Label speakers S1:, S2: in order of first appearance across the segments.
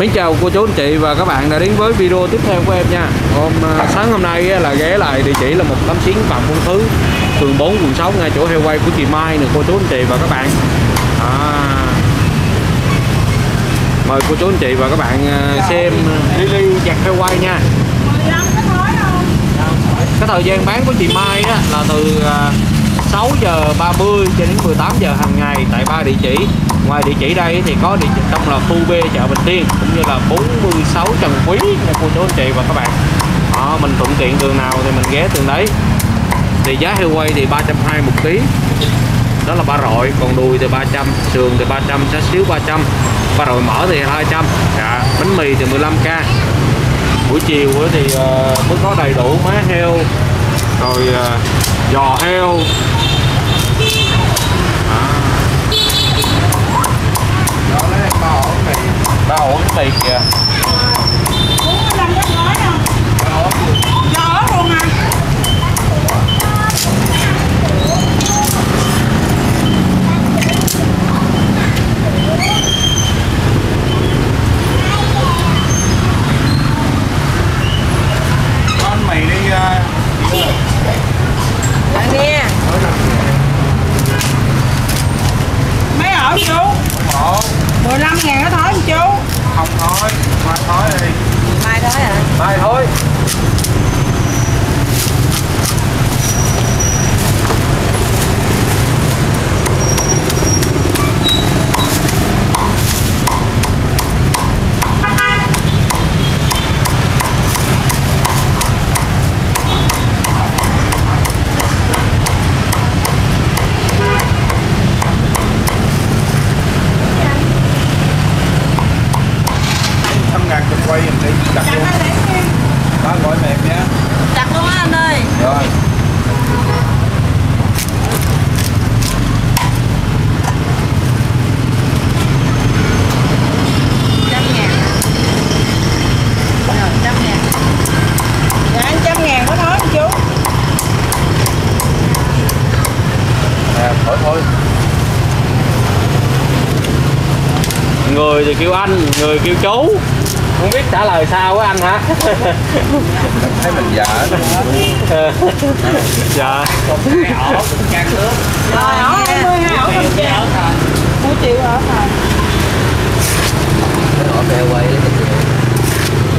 S1: Mến chào cô chú anh chị và các bạn đã đến với video tiếp theo của em nha. Hôm à, sáng hôm nay là ghé lại địa chỉ là 189 Phạm Văn Thứ Phường 4 quận 6 ngay chỗ heo quay của chị Mai nè cô chú anh chị và các bạn. À, Mời cô chú anh chị và các bạn à, xem à, Lily chặt heo quay nha. Cái thời gian bán của chị Mai là từ 6 giờ 30 cho đến 18 giờ hàng ngày tại ba địa chỉ ngoài địa chỉ đây thì có địa chỉ trong là khu B chợ Bình Tiên cũng như là 46 Trần Quý nha cô chú anh chị và các bạn. Đó, mình thuận tiện đường nào thì mình ghé đường đấy. Thì giá heo quay thì 320 một ký. Đó là ba rọi còn đùi thì 300 sườn thì 300 xá xíu 300 ba rọi mỡ thì 200 dạ, bánh mì thì 15k buổi chiều thì uh, mới có đầy đủ má heo rồi uh, giò heo ba ổ cái mì kìa
S2: con mày đi uh,
S3: Dạ nghe
S4: mấy ổ chú
S2: một
S4: 15 ngàn cái thỏi chú
S2: không thôi qua thôi đi
S3: mai đó hả
S2: mai thôi trăm ngàn chục quay mình đi đặt luôn ba gọi mềm nhé
S3: chặt luôn á anh ơi
S2: rồi
S3: trăm ngàn rồi trăm ngàn
S4: dạ anh trăm ngàn cái thỏi chú
S2: nè thôi thôi
S1: người thì kêu anh người kêu chú. Không biết trả lời sao á anh hả?
S2: Thấy mình già
S1: dạ.
S4: Rồi ổ 22 ổ không chịu ở rồi
S3: ở quay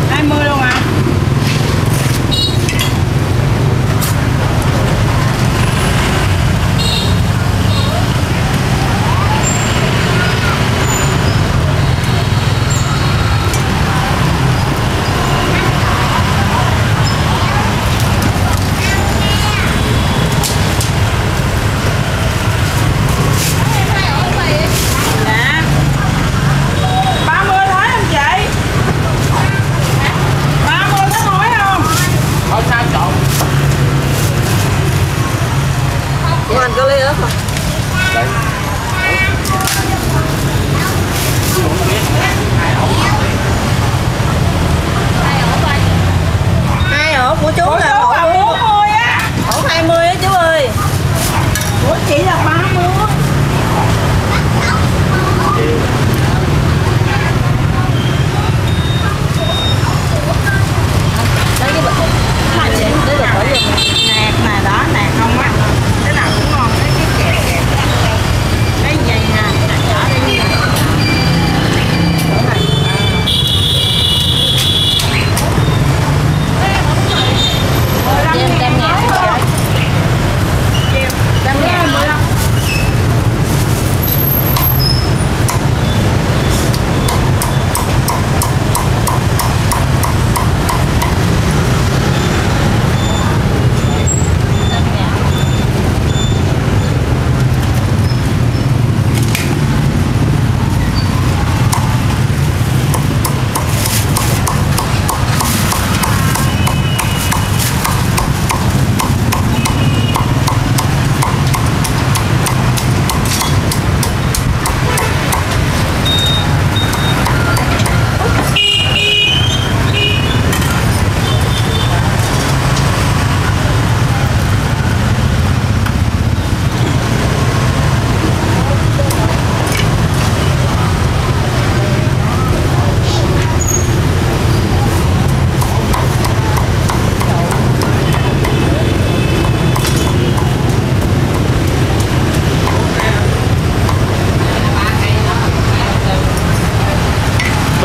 S4: 20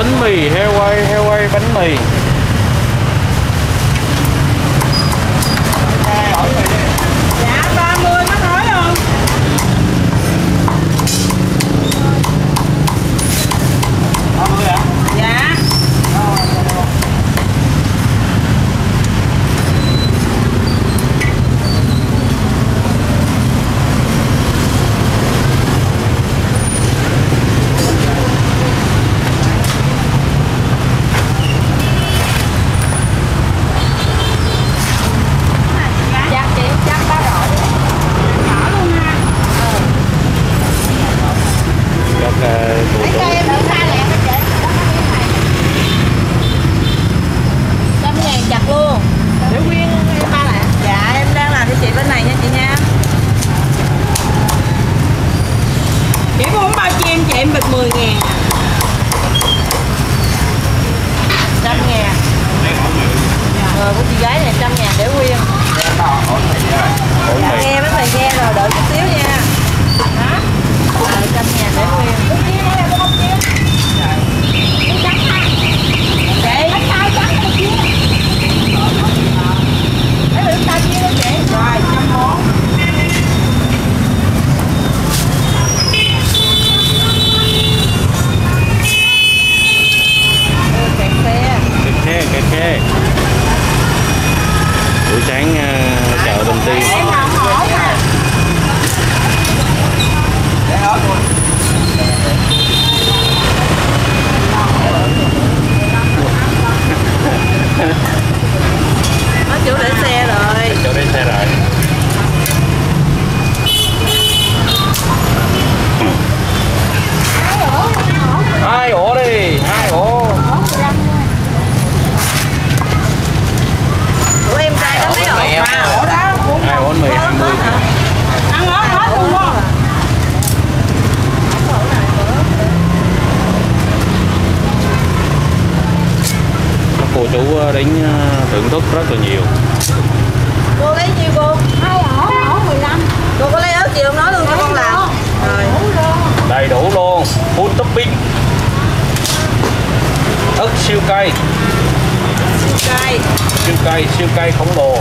S1: bánh mì heo quay heo quay bánh mì. Cay siêu cay khổng lồ.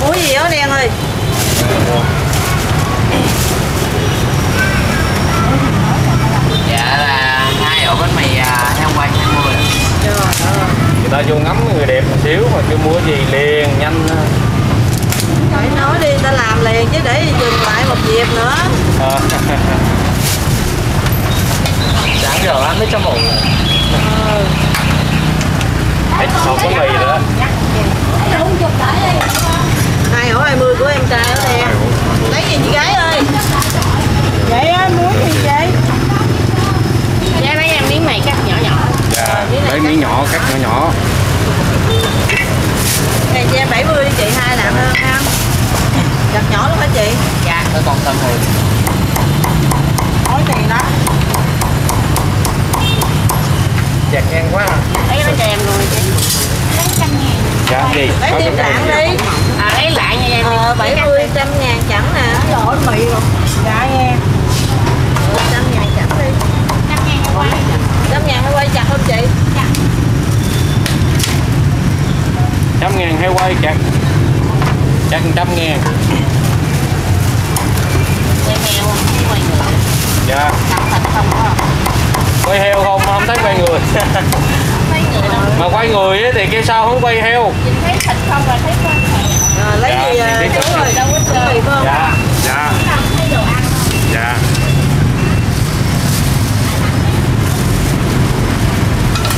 S3: Muối gì đó đen ơi?
S5: Dạ là hai ổ bánh mì à, heo quay 20
S3: Trời ơi
S1: người ta vô ngắm người đẹp một xíu mà kêu mua gì liền nhanh
S3: Phải nói đi ta làm liền chứ để dừng lại một dịp nữa.
S1: À.
S5: sáng giờ ăn mấy trăm ổ
S3: ừ.
S1: Hết còn có mì nữa.
S3: Hai ổ 20 của em trai đó đen Lấy gì chị gái ơi? Vậy á, muối gì vậy?
S5: dạ mấy em miếng này cắt nhỏ nhỏ.
S1: Dạ lấy miếng nhỏ cắt nhỏ nhỏ.
S3: Này cho em 70 đi chị, hai làm hơn không? Chặt nhỏ luôn hả chị?
S5: dạ tôi còn tầm hồi
S3: Nói tiền đó
S1: chặt ngang quá
S5: lấy nó cho em luôn chị
S1: dạ gì?
S3: Lấy
S1: Có
S3: thêm
S1: cái
S3: lạng
S1: gì?
S3: đi.
S5: À lấy lại nha em
S3: Ờ, 70, trăm ngàn chẳng nè Lỗi mì rồi. Dạ nghe. Trăm ngàn chẳng đi. Trăm ngàn hay quay chặt. Không chị?
S1: trăm ngàn hay quay chặt? Chặt trăm ngàn.
S5: Quay heo quay người
S1: dạ.
S5: Cắt thịt không có
S1: quay heo không? Không thấy quay người.
S5: Thấy người đâu?
S1: Mà quay người ấy thì kêu sao không quay heo?
S5: Thấy thịt không là thấy con
S3: Rồi lấy
S1: Dạ,
S3: gì à,
S1: biết
S3: chú
S1: rồi.
S3: Đâu có chơi. Phải không?
S1: dạ dạ.
S5: Ăn
S1: dạ.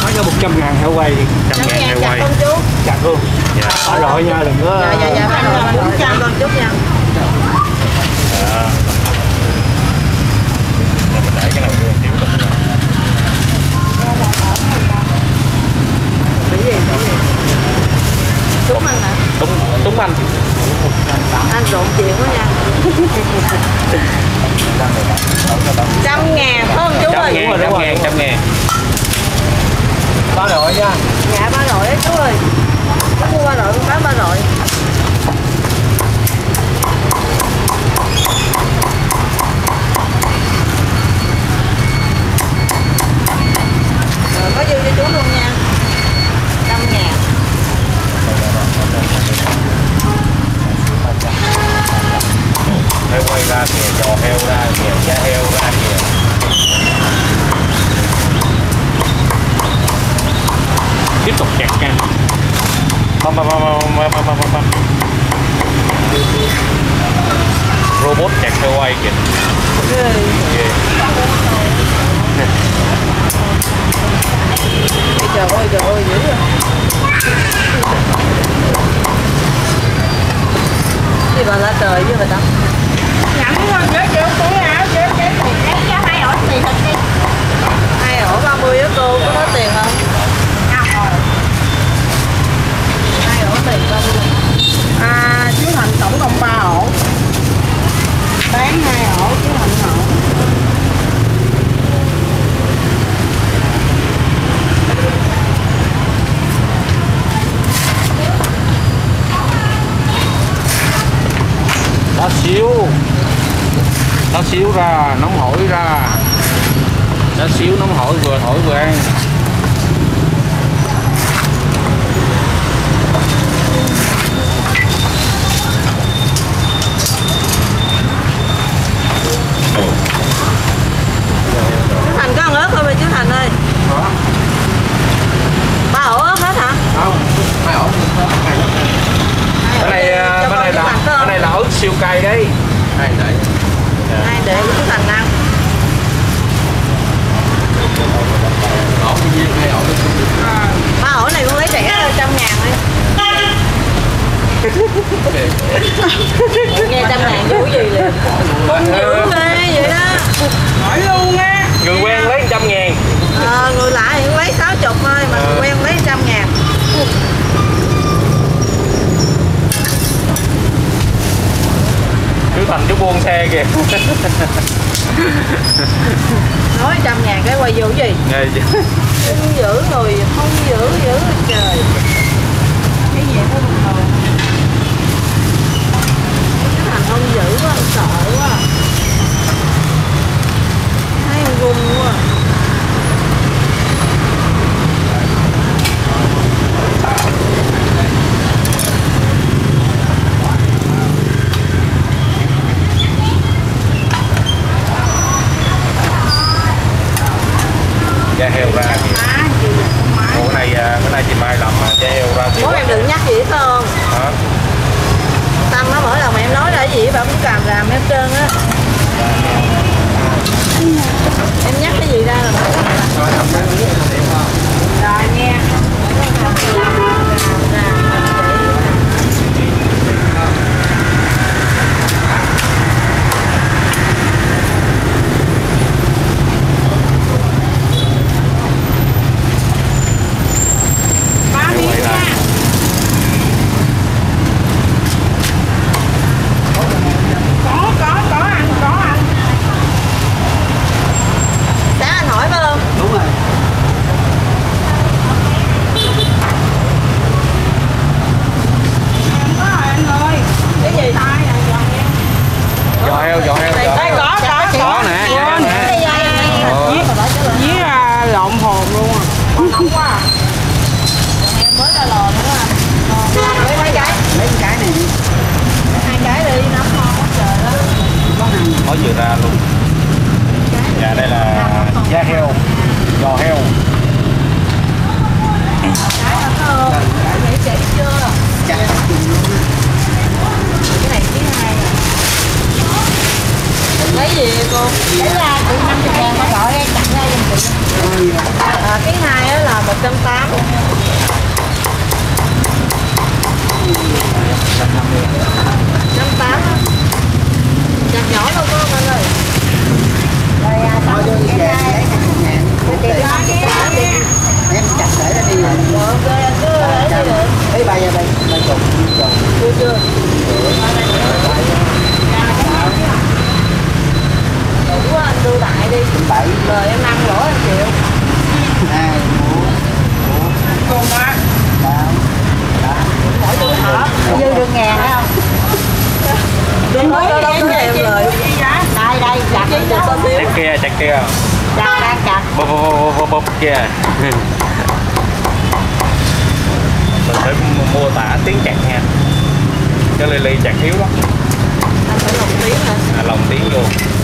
S1: Nói cho một trăm ngàn heo quay đi. Trăm
S3: Trăm
S1: ngàn
S3: ngàn
S1: heo
S3: chặt
S1: quay. chặt luôn. Dạ. Có rồi nha đừng có
S3: Dạ dạ dạ đầu bốn trăm con chút nha.
S1: Dạ. Mình để cái này Tuấn Anh
S3: Anh rộn chuyện quá nha. Trăm ngàn phải không chú ơi?
S1: Ngàn, trăm ngàn, trăm ngàn.
S6: Ba đội nha.
S3: Dạ ba đội đấy chú ơi. Có mua ba đội, bán ba đội Rồi có dư cho chú luôn nha.
S1: Trăm ngàn heo quay ra kìa giò heo ra kìa giá heo ra kìa tiếp tục chặt can băm băm băm băm băm băm băm robot chặt heo quay kìa yeah.
S3: Ôi trời ơi, trời ơi, dữ rồi gì mà lá trời với người ta
S4: nhẩm thôi chứ chứ cũng áo chứ chứ tiền lấy cho hai ổ tiền thật đi.
S3: Hai ổ 30 á cô có tiền không?
S1: Xíu nóng hổi vừa thổi vừa ăn
S3: chú Thành có ăn ớt không vậy chú Thành ơi ba ổ ớt hết hả
S2: không hai ổ
S1: cái này à,
S3: Cho
S1: cái
S3: con
S1: này
S3: chú
S1: là
S3: Thành có
S1: cái
S3: không?
S1: này là ớt siêu cay đấy
S2: hai đấy
S3: hai để của chú Thành ăn
S2: ổ tự nhiên hai ổ
S3: ba ổ này con lấy rẻ rồi trăm ngàn thôi nghe trăm ngàn vui gì liền dữ ghê vậy đó
S4: Hỏi luôn á.
S1: người quen lấy trăm ngàn
S3: ờ, người lạ thì lấy sáu chục thôi mà người quen lấy trăm ngàn
S1: chú thành chú buông xe kìa.
S3: Nói trăm ngàn cái quay vô cái gì?
S1: Nghe chưa?
S3: không giữ người không giữ giữ trời.
S4: Cái gì cũng bình thường.
S3: cái thằng không giữ quá sợ quá. Thấy con run quá
S1: da heo ra kìa. Ủa, cái này à, cái này chị mai làm à, da heo ra thì
S3: bố em đừng nhắc gì hết không
S1: Hả?
S3: tâm nó mỗi lần mà em nói ra cái gì bà cũng càm ràm hết trơn á em nhắc cái gì ra là bà càm ràm
S4: Rồi nha. luôn
S1: đấy là
S3: chị 50 ngàn mà gọi đây tặng ra giùm chị. À, cái hai đó là 180 180 Chặt nhỏ luôn đó mọi người. Rồi à,
S2: tặng cái hai
S3: Chị lo nha.
S2: Em chặt để ra đi rồi.
S3: Được rồi, cứ để đi được.
S2: Thấy bây giờ đây, ba chồng, chưa?
S3: Chưa Chưa. Chưa? Đủ quá anh đưa đại đi.
S2: Bảy.
S3: Rồi em ăn lỗ em chịu.
S2: Hai bốn
S4: Cùng á.
S2: tám tám.
S3: Mỗi đứa hả?
S2: Dư được ngàn phải không?
S3: Đừng có đâu có em
S4: vậy?
S3: đây đây chặt con
S1: chặt kia chặt kia.
S3: Chặt đang chặt.
S1: Bóp bóp bóp bóp kia. Mình phải mô tả tiếng chặt nha. Cho ly ly chặt yếu lắm
S3: anh phải lồng tiếng hả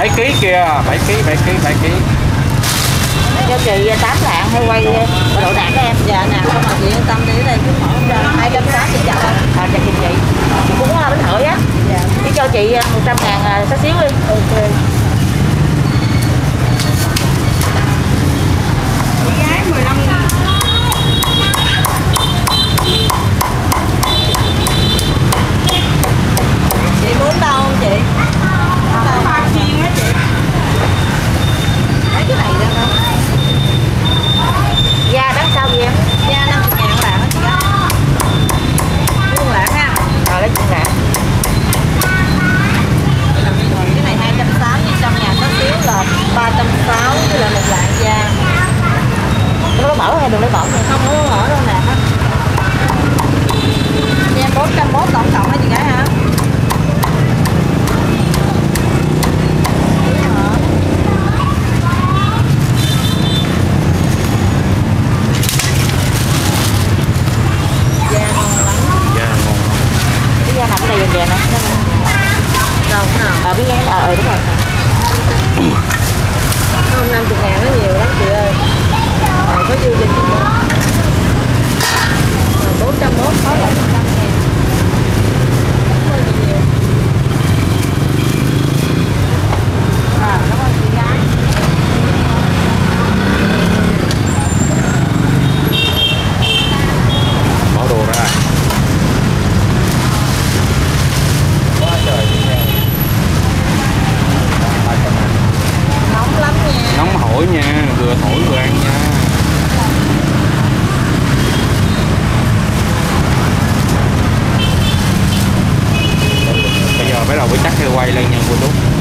S1: 7 kg kìa 7 kg 7 kg 7 kg
S4: cho chị à, 8 lạng hay quay à, độ đạn em. Dạ nè không mà chị yên tâm đi đây cứ mở hai trăm sáu chị chào anh à chào chị chị. Chị cũng à, bánh hỏi á. Dạ. đi cho chị 100 ngàn xá xíu đi. Ok.
S3: Chị gái 15 ngàn
S1: bắt đầu mới tắt theo quay lên
S3: nhân youtube